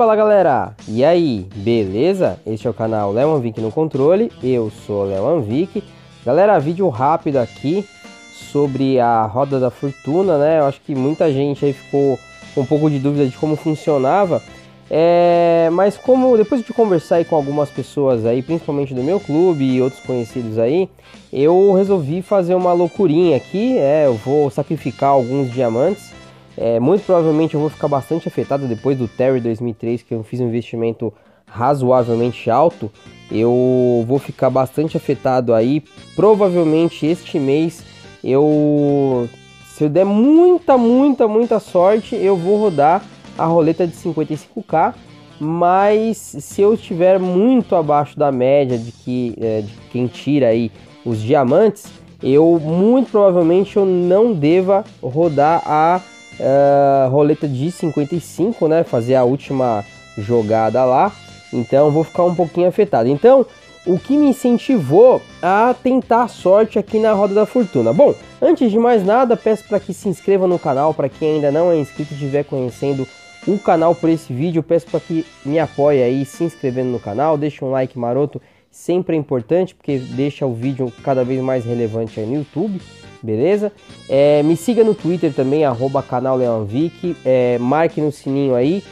Fala galera, e aí, beleza? Este é o canal Leon Vick no controle, eu sou Leon Vick. Galera, vídeo rápido aqui sobre a roda da fortuna, né? Eu acho que muita gente aí ficou com um pouco de dúvida de como funcionava. É, mas como depois de conversar aí com algumas pessoas aí, principalmente do meu clube e outros conhecidos aí, eu resolvi fazer uma loucurinha aqui. É, eu vou sacrificar alguns diamantes é, muito provavelmente eu vou ficar bastante afetado depois do Terry 2003, que eu fiz um investimento razoavelmente alto. Eu vou ficar bastante afetado aí. Provavelmente este mês eu, se eu der muita, muita, muita sorte, eu vou rodar a roleta de 55k. Mas se eu estiver muito abaixo da média de que é, de quem tira aí os diamantes, eu muito provavelmente eu não deva rodar a uh, roleta de 55, né? Fazer a última jogada lá. Então vou ficar um pouquinho afetado. Então, o que me incentivou a tentar a sorte aqui na Roda da Fortuna. Bom, antes de mais nada, peço para que se inscreva no canal, para quem ainda não é inscrito e estiver conhecendo o canal por esse vídeo, peço para que me apoie aí se inscrevendo no canal, deixe um like maroto, sempre é importante, porque deixa o vídeo cada vez mais relevante aí no YouTube beleza? É, me siga no Twitter também, arroba canal Leonvic, é, marque no sininho aí.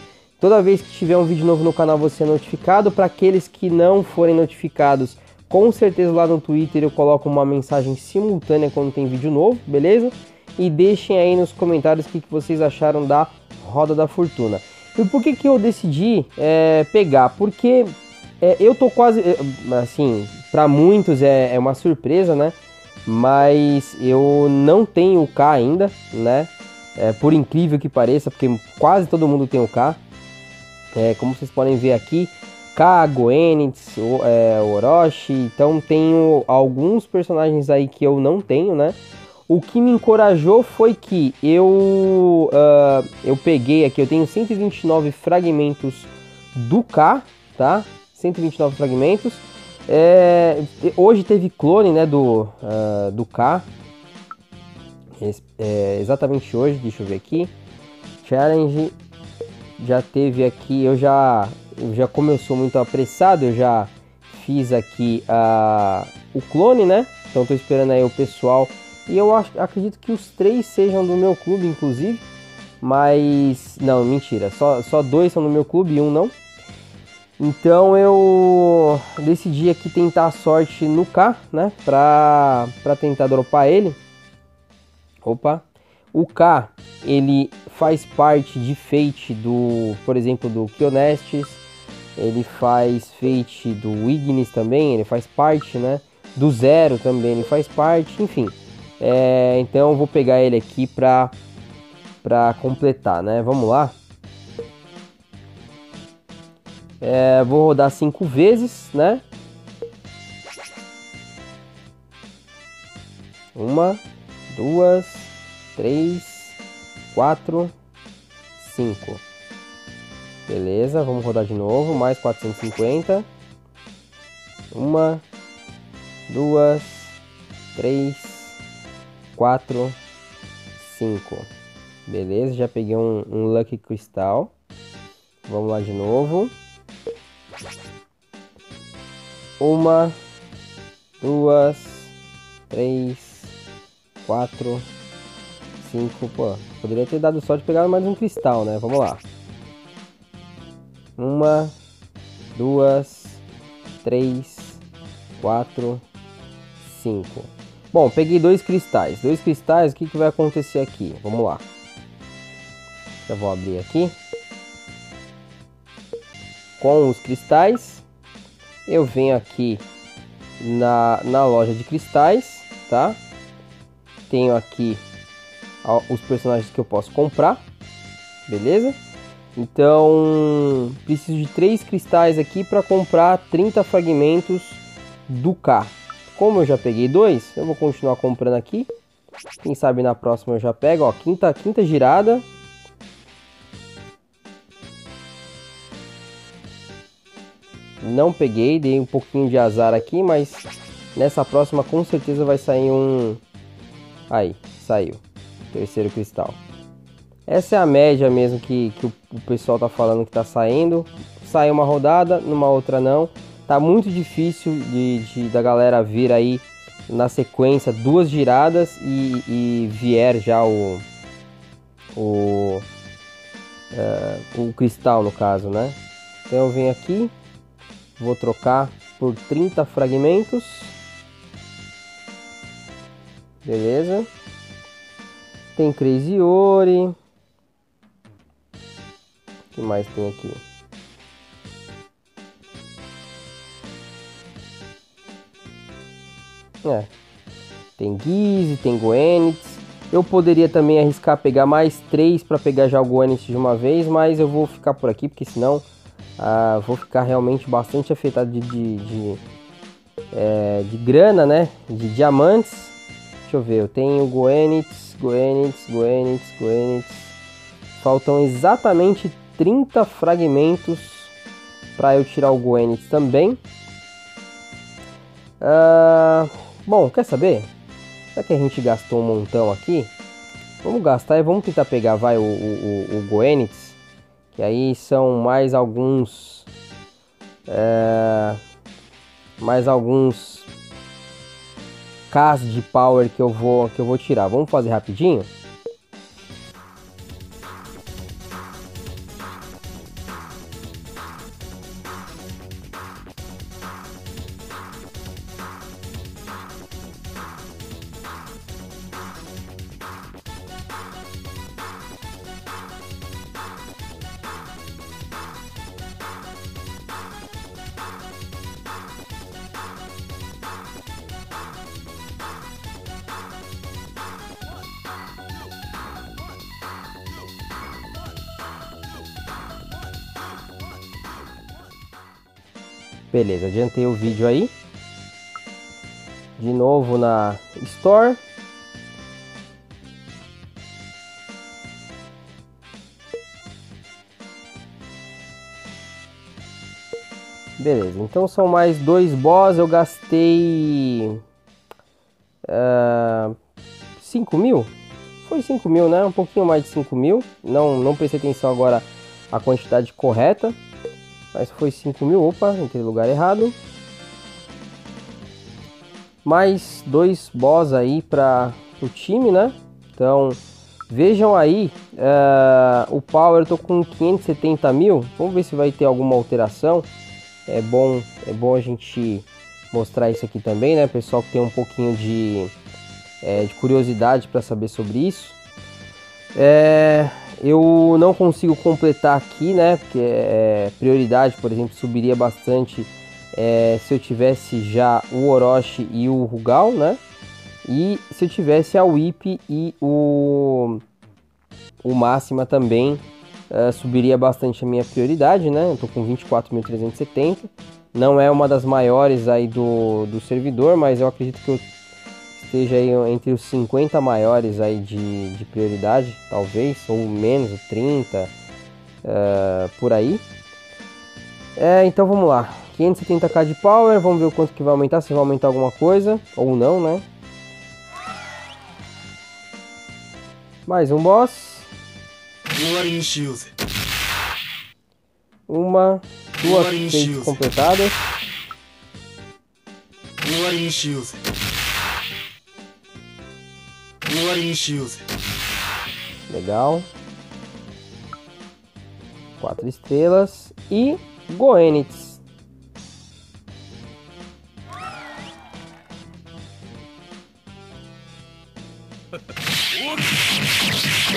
Toda vez que tiver um vídeo novo no canal você é notificado. Para aqueles que não forem notificados, com certeza lá no Twitter eu coloco uma mensagem simultânea quando tem vídeo novo, beleza? E deixem aí nos comentários o que, que vocês acharam da Roda da Fortuna. E por que, que eu decidi é, pegar? Porque é, eu tô quase, é, assim, para muitos é, é uma surpresa, né? Mas eu não tenho o K ainda, né? É, por incrível que pareça, porque quase todo mundo tem o K. É, como vocês podem ver aqui, K, Goenitz, o, é, Orochi, então tenho alguns personagens aí que eu não tenho, né? O que me encorajou foi que eu, uh, eu peguei aqui, eu tenho 129 fragmentos do K, tá? 129 fragmentos. É, hoje teve clone né, do, uh, do K. É, exatamente hoje, deixa eu ver aqui. Challenge já teve aqui, eu já, já como eu sou muito apressado, eu já fiz aqui uh, o clone, né? Então tô esperando aí o pessoal. E eu acho, acredito que os três sejam do meu clube, inclusive. Mas, não, mentira. Só, só dois são do meu clube e um não. Então eu decidi aqui tentar a sorte no K, né? Pra, pra tentar dropar ele. Opa. O K, ele faz parte de Fate do, por exemplo, do Kionestes. Ele faz Fate do Ignis também, ele faz parte, né? Do Zero também ele faz parte, enfim. É, então eu vou pegar ele aqui pra, pra completar, né? Vamos lá. É, vou rodar cinco vezes, né? Uma, duas, três, quatro, cinco. Beleza, vamos rodar de novo, mais 450. Uma, duas, três, quatro, cinco. Beleza, já peguei um, um Lucky Crystal. Vamos lá de novo. Uma, duas, três, quatro, cinco. Pô, poderia ter dado sorte de pegar mais um cristal, né? Vamos lá. Uma, duas, três, quatro, cinco. Bom, peguei dois cristais. Dois cristais, o que, que vai acontecer aqui? Vamos lá. Já vou abrir aqui com os cristais. Eu venho aqui na, na loja de cristais, tá? Tenho aqui os personagens que eu posso comprar, beleza? Então, preciso de três cristais aqui para comprar 30 fragmentos do K. Como eu já peguei dois, eu vou continuar comprando aqui. Quem sabe na próxima eu já pego, ó, quinta, quinta girada, Não peguei, dei um pouquinho de azar aqui, mas nessa próxima com certeza vai sair um... Aí, saiu. Terceiro cristal. Essa é a média mesmo que, que o, pessoal tá falando que tá saindo. Sai uma rodada, numa outra não. Tá muito difícil de, de da galera vir aí na sequência duas giradas e, e vier já o o, uh, o cristal no caso, né? Então eu venho aqui, vou trocar por 30 fragmentos. Beleza. Tem Crazy Ori. O que mais tem aqui? É. Tem Giz, tem Goenitz. Eu poderia também arriscar pegar mais três para pegar já o Goenitz de uma vez, mas eu vou ficar por aqui porque senão ah, vou ficar realmente bastante afetado de, de, de, é, de, grana, né? De diamantes. Deixa eu ver, eu tenho Goenitz, Goenitz, Goenitz, Goenitz. Faltam exatamente 30 fragmentos para eu tirar o Goenitz também. Ah, bom, quer saber? Já que a gente gastou um montão aqui, vamos gastar e vamos tentar pegar vai o, o, o, Goenitz, que aí são mais alguns é, mais alguns Ks de power que eu vou que eu vou tirar. Vamos fazer rapidinho? Beleza, adiantei o vídeo aí. De novo na Store. Beleza, então são mais dois boss. Eu gastei. Uh, 5 mil? Foi 5 mil, né? Um pouquinho mais de 5 mil. Não, não prestei atenção agora a quantidade correta. Mas foi 5 mil. Opa, entrei no lugar errado. Mais dois boss aí para o time, né? Então, vejam aí. Uh, o power eu tô com 570 mil. Vamos ver se vai ter alguma alteração. É bom, é bom a gente mostrar isso aqui também, né? Pessoal que tem um pouquinho de, é, de curiosidade para saber sobre isso. É, eu não consigo completar aqui, né? Porque é, prioridade, por exemplo, subiria bastante é, se eu tivesse já o Orochi e o Rugal, né? E se eu tivesse a Whip e o, o Máxima também, é, subiria bastante a minha prioridade, né? Eu tô com 24.370. Não é uma das maiores aí do, do servidor, mas eu acredito que eu esteja aí entre os 50 maiores aí de, de prioridade, talvez, ou menos, 30, uh, eh, por aí. É, então vamos lá, 570k de power, vamos ver o quanto que vai aumentar, se vai aumentar alguma coisa, ou não, né? Mais um boss. Uma, duas feitas completadas. Legal. Quatro estrelas. E Goenitz.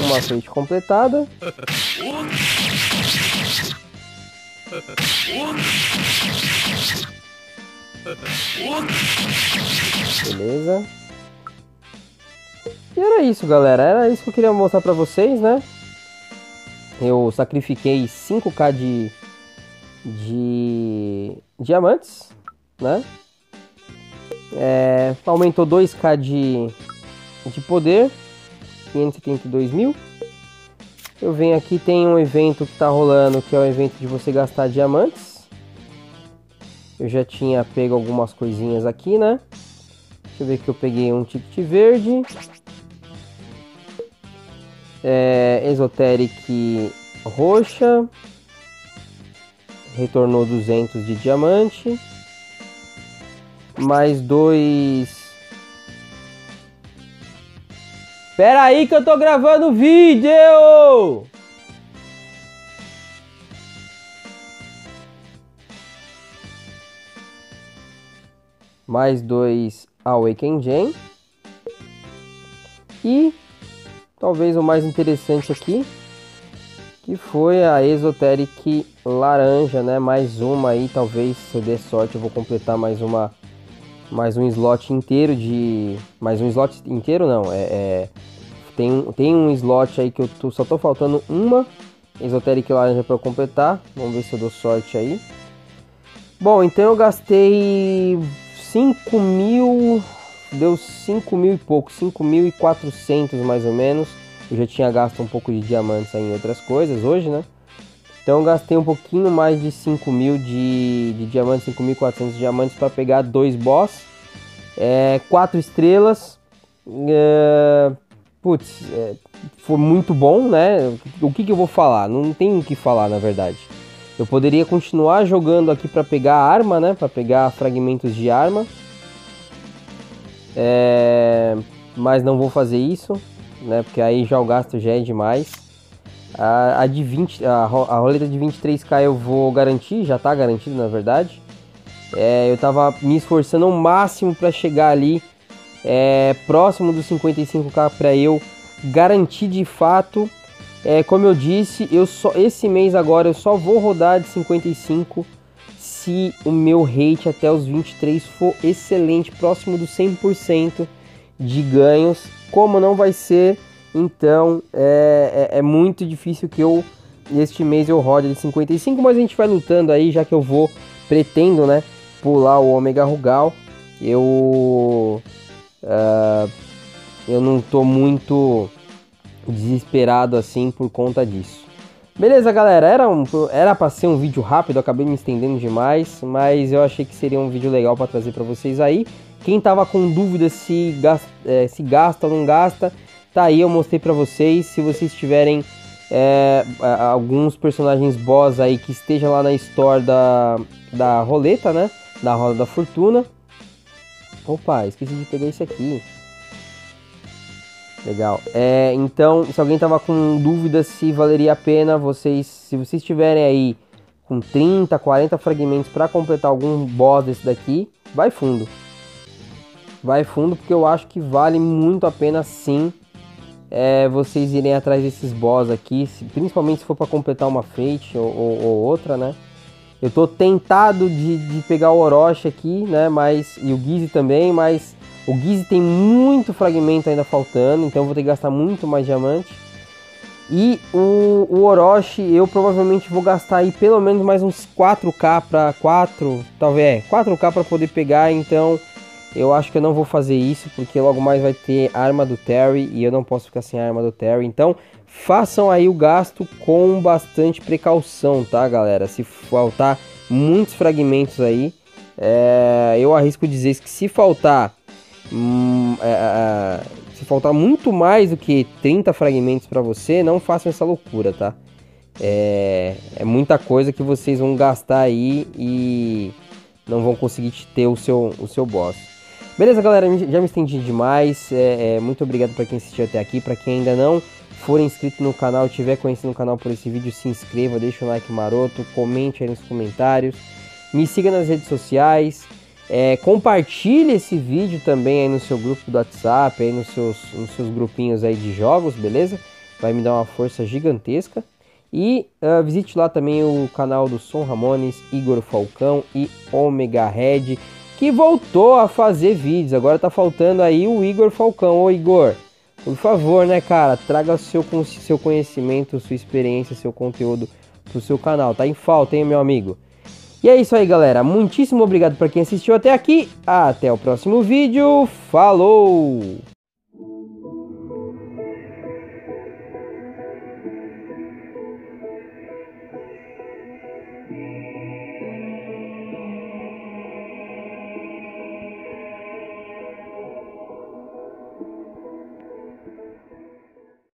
Uma frente completada. Beleza. E era isso, galera. Era isso que eu queria mostrar pra vocês, né? Eu sacrifiquei 5k de, de diamantes, né? É, aumentou 2k de, de poder, 572 mil. Eu venho aqui, tem um evento que tá rolando, que é o evento de você gastar diamantes. Eu já tinha pego algumas coisinhas aqui, né? Deixa eu ver que eu peguei um ticket verde. É, Esoteric roxa. Retornou 200 de diamante. Mais dois. Pera aí que eu tô gravando vídeo! Mais dois Awaken Gen. E talvez o mais interessante aqui, que foi a Esoteric laranja, né? Mais uma aí, talvez se eu der sorte eu vou completar mais uma mais um slot inteiro de mais um slot inteiro não, é, é tem, tem um slot aí que eu tô, só tô faltando uma Esoteric laranja para completar. Vamos ver se eu dou sorte aí. Bom, então eu gastei 5 mil, deu 5 mil e pouco, 5.400 mais ou menos. Eu já tinha gasto um pouco de diamantes em outras coisas hoje, né? Então gastei um pouquinho mais de 5 mil de, de diamantes, 5.400 diamantes para pegar dois boss. É, quatro estrelas. É, putz, é, foi muito bom, né? O que, que eu vou falar? Não tem o que falar, na verdade. Eu poderia continuar jogando aqui para pegar arma, né? Para pegar fragmentos de arma. É, mas não vou fazer isso né? Porque aí já o gasto já é demais. A, a de 20, a, a roleta de 23k eu vou garantir, já tá garantido na verdade. É, eu tava me esforçando ao máximo para chegar ali é, próximo dos 55k para eu garantir de fato. É, como eu disse, eu só esse mês agora eu só vou rodar de 55 se o meu rate até os 23 for excelente, próximo do 100% de ganhos como não vai ser, então é, é, é muito difícil que eu este mês eu rode de 55, mas a gente vai lutando aí, já que eu vou, pretendo, né, pular o Omega Rugal. Eu uh, eu não tô muito desesperado assim por conta disso. Beleza, galera, era um, era para ser um vídeo rápido, acabei me estendendo demais, mas eu achei que seria um vídeo legal para trazer para vocês aí. Quem tava com dúvida se gasta, é, se gasta ou não gasta, tá aí, eu mostrei para vocês. Se vocês tiverem é, alguns personagens boss aí que esteja lá na store da, da roleta, né? Da roda da fortuna. Opa, esqueci de pegar esse aqui. Legal. É, então, se alguém tava com dúvida se valeria a pena, vocês, se vocês tiverem aí com 30, 40 fragmentos para completar algum boss desse daqui, vai fundo vai fundo, porque eu acho que vale muito a pena sim é, vocês irem atrás desses boss aqui, se, principalmente se for para completar uma fate ou, ou, ou, outra, né? Eu tô tentado de, de pegar o Orochi aqui, né? Mas, e o Gizzy também, mas o Gizzy tem muito fragmento ainda faltando, então vou ter que gastar muito mais diamante. E o, o Orochi eu provavelmente vou gastar aí pelo menos mais uns 4k para 4, talvez é, 4k para poder pegar, então eu acho que eu não vou fazer isso porque logo mais vai ter arma do Terry e eu não posso ficar sem a arma do Terry. Então façam aí o gasto com bastante precaução, tá, galera? Se faltar muitos fragmentos aí, é, eu arrisco dizer que se faltar hum, é, é, se faltar muito mais do que 30 fragmentos para você, não façam essa loucura, tá? É, é muita coisa que vocês vão gastar aí e não vão conseguir ter o seu, o seu boss. Beleza, galera? Já me estendi demais. É, é, muito obrigado para quem assistiu até aqui. Para quem ainda não for inscrito no canal, tiver conhecendo o canal por esse vídeo, se inscreva, deixa um like maroto, comente aí nos comentários. Me siga nas redes sociais. É, compartilhe esse vídeo também aí no seu grupo do WhatsApp, aí nos seus, nos seus grupinhos aí de jogos, beleza? Vai me dar uma força gigantesca. E uh, visite lá também o canal do Som Ramones, Igor Falcão e Omega Red que voltou a fazer vídeos. Agora tá faltando aí o Igor Falcão. Ô Igor, por favor, né, cara, traga seu, seu conhecimento, sua experiência, seu conteúdo pro seu canal. Tá em falta, hein, meu amigo? E é isso aí, galera. Muitíssimo obrigado para quem assistiu até aqui. Até o próximo vídeo. Falou!